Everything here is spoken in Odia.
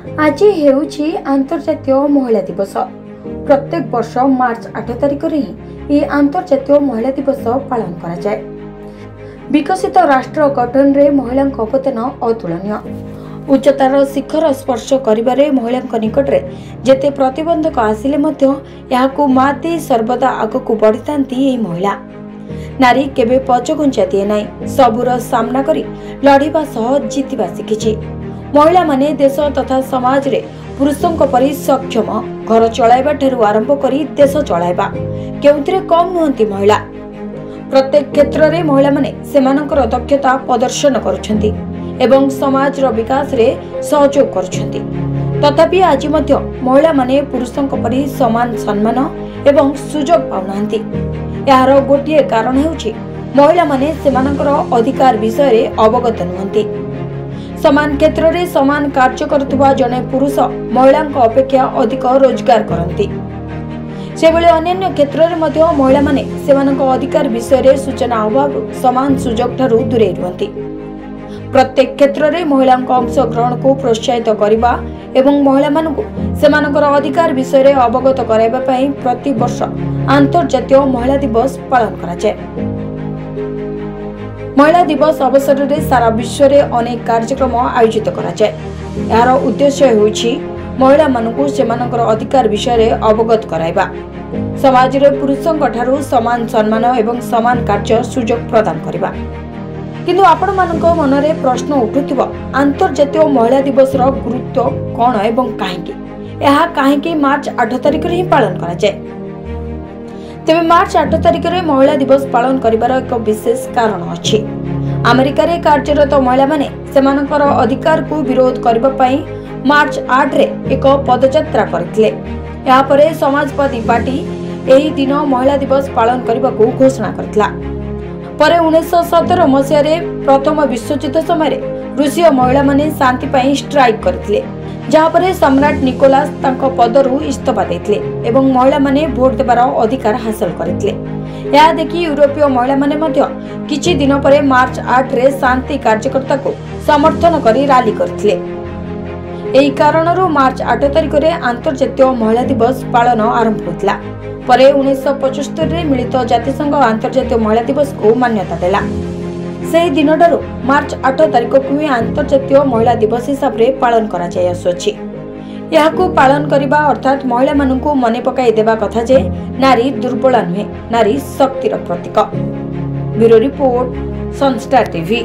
ଆଜି ହେଉଛି ଆନ୍ତର୍ଜାତୀୟ ମହିଳା ଦିବସ। ପ୍ରତ୍ୟେକ ବର୍ଷ ମାର୍ଚ୍ଚ ଆଠ ତାରିଖରେ ହିଁ ଏହି ଆନ୍ତର୍ଜାତୀୟ ମହିଳା ଦିବସ ପାଳନ କରାଯାଏ। ବିକଶିତ ରାଷ୍ଟ୍ର ଗଠନରେ ମହିଳାଙ୍କ ଅବଦାନ ଅତୁଳନୀୟ। ଉଚ୍ଚତାର ଶିଖର ସ୍ପର୍ଶ କରିବାରେ ମହିଳାଙ୍କ ନିକଟରେ ଯେତେ ପ୍ରତିବନ୍ଧକ ଆସିଲେ ମଧ୍ୟ ଏହାକୁ ମାତ ଦେଇ ସର୍ବଦା ଆଗକୁ ବଢ଼ିଥାନ୍ତି ଏହି ମହିଳା। ନାରୀ କେବେ ପଛଘୁଞ୍ଚା ଦିଏ ନାହିଁ। ସବୁର ସାମ୍ନା କରି ଲଢ଼ିବା ସହ ଜିତିବା ଶିଖିଛି। ମହିଳାମାନେ ଦେଶ ତଥା ସମାଜରେ ପୁରୁଷଙ୍କ ପରି ସକ୍ଷମ ଘର ଚଳାଇବା ଠାରୁ ଆରମ୍ଭ କରି ଦେଶ ଚଳାଇବା। କେଉଁଥିରେ କମ୍ ନୁହନ୍ତି ମହିଳା। ପ୍ରତ୍ୟେକ କ୍ଷେତ୍ରରେ ମହିଳାମାନେ ସେମାନଙ୍କର ଦକ୍ଷତା ପ୍ରଦର୍ଶନ କରୁଛନ୍ତି ଏବଂ ସମାଜର ବିକାଶରେ ସହଯୋଗ କରୁଛନ୍ତି। ତଥାପି ଆଜି ମଧ୍ୟ ମହିଳାମାନେ ପୁରୁଷଙ୍କ ପରି ସମାନ ସମ୍ମାନ ଏବଂ ସୁଯୋଗ ପାଉନାହାନ୍ତି। ଏହାର ଗୋଟିଏ କାରଣ ହେଉଛି ମହିଳାମାନେ ସେମାନଙ୍କର ଅଧିକାର ବିଷୟରେ ଅବଗତ ନୁହନ୍ତି। ସମାନ କ୍ଷେତ୍ରରେ ସମାନ କାର୍ଯ୍ୟ କରୁଥିବା ଜଣେ ପୁରୁଷ ମହିଳାଙ୍କ ଅପେକ୍ଷା ଅଧିକ ରୋଜଗାର କରନ୍ତି। ସେଭଳି ଅନ୍ୟାନ୍ୟ କ୍ଷେତ୍ରରେ ମଧ୍ୟ ମହିଳାମାନେ ସେମାନଙ୍କ ଅଧିକାର ବିଷୟରେ ସୂଚନା ଅଭାବରୁ ସମାନ ସୁଯୋଗ ଠାରୁ ଦୂରେଇ ରୁହନ୍ତି। ପ୍ରତ୍ୟେକ କ୍ଷେତ୍ରରେ ମହିଳାଙ୍କ ଅଂଶଗ୍ରହଣକୁ ପ୍ରୋତ୍ସାହିତ କରିବା ଏବଂ ମହିଳାମାନଙ୍କୁ ସେମାନଙ୍କର ଅଧିକାର ବିଷୟରେ ଅବଗତ କରାଇବା ପାଇଁ ପ୍ରତିବର୍ଷ ଆନ୍ତର୍ଜାତୀୟ ମହିଳା ଦିବସ ପାଳନ କରାଯାଏ। ମହିଳା ଦିବସ ଅବସରରେ ସାରା ବିଶ୍ୱରେ ଅନେକ କାର୍ଯ୍ୟକ୍ରମ ଆୟୋଜିତ କରାଯାଏ। ଏହାର ଉଦ୍ଦେଶ୍ୟ ହେଉଛି ମହିଳାମାନଙ୍କୁ ସେମାନଙ୍କର ଅଧିକାର ବିଷୟରେ ଅବଗତ କରାଇବା। ସମାଜରେ ପୁରୁଷଙ୍କ ଠାରୁ ସମାନ ସମ୍ମାନ ଏବଂ ସମାନ କାର୍ଯ୍ୟ ସୁଯୋଗ ପ୍ରଦାନ କରିବା। କିନ୍ତୁ ଆପଣମାନଙ୍କ ମନରେ ପ୍ରଶ୍ନ ଉଠୁଥିବ ଆନ୍ତର୍ଜାତୀୟ ମହିଳା ଦିବସର ଗୁରୁତ୍ୱ କ'ଣ ଏବଂ କାହିଁକି? ଏହା କାହିଁକି ମାର୍ଚ୍ଚ ଆଠ ତାରିଖରେ ହିଁ ପାଳନ କରାଯାଏ? ତେବେ ମାର୍ଚ୍ଚ ଆଠ ତାରିଖରେ ମହିଳା ଦିବସ ପାଳନ କରିବାର ଏକ ବିଶେଷ କାରଣ ଅଛି। ଆମେରିକାରେ କାର୍ଯ୍ୟରତ ମହିଳାମାନେ ସେମାନଙ୍କର ଅଧିକାରକୁ ବିରୋଧ କରିବା ପାଇଁ ମାର୍ଚ୍ଚ ଆଠରେ ଏକ ପଦଯାତ୍ରା କରିଥିଲେ। ଏହାପରେ ସମାଜବାଦୀ ପାର୍ଟି ଏହି ଦିନ ମହିଳା ଦିବସ ପାଳନ କରିବାକୁ ଘୋଷଣା କରିଥିଲା। ପରେ ଉଣେଇଶହ ସତର ମସିହାରେ ପ୍ରଥମ ବିଶ୍ୱଯୁଦ୍ଧ ସମୟରେ ରୁଷୀୟ ମହିଳାମାନେ ଶାନ୍ତି ପାଇଁ ଷ୍ଟ୍ରାଇକ୍ କରିଥିଲେ। ଯାହାପରେ ସମ୍ରାଟ ନିକୋଲାସ ତାଙ୍କ ପଦରୁ ଇସ୍ତଫା ଦେଇଥିଲେ ଏବଂ ମହିଳାମାନେ ଭୋଟ ଦେବାର ଅଧିକାର ହାସଲ କରିଥିଲେ। ଏହା ଦେଖି ୟୁରୋପୀୟ ମହିଳାମାନେ ମଧ୍ୟ କିଛି ଦିନ ପରେ ମାର୍ଚ୍ଚ ଆଠରେ ଶାନ୍ତି କାର୍ଯ୍ୟକର୍ତ୍ତାକୁ ସମର୍ଥନ କରି ରାଲି କରିଥିଲେ। ଏହି କାରଣରୁ ମାର୍ଚ୍ଚ ଆଠ ତାରିଖରେ ଆନ୍ତର୍ଜାତୀୟ ମହିଳା ଦିବସ ପାଳନ ଆରମ୍ଭ ହୋଇଥିଲା। ପରେ ଉଣେଇଶହ ପଚସ୍ତରୀରେ ମିଳିତ ଜାତିସଂଘ ଆନ୍ତର୍ଜାତୀୟ ମହିଳା ଦିବସକୁ ମାନ୍ୟତା ଦେଲା। ସେହି ଦିନଠାରୁ ମାର୍ଚ୍ଚ ଆଠ ତାରିଖକୁ ହିଁ ଆନ୍ତର୍ଜାତୀୟ ମହିଳା ଦିବସ ହିସାବରେ ପାଳନ କରାଯାଇ ଆସୁଅଛି। ଏହାକୁ ପାଳନ କରିବା ଅର୍ଥାତ୍ ମହିଳାମାନଙ୍କୁ ମନେ ପକାଇ ଦେବା କଥା ଯେ ନାରୀ ଦୁର୍ବଳ ନୁହେଁ ନାରୀ ଶକ୍ତିର ପ୍ରତୀକ। ବ୍ୟୁରୋ ରିପୋର୍ଟ ସନଷ୍ଟାର ଟିଭି।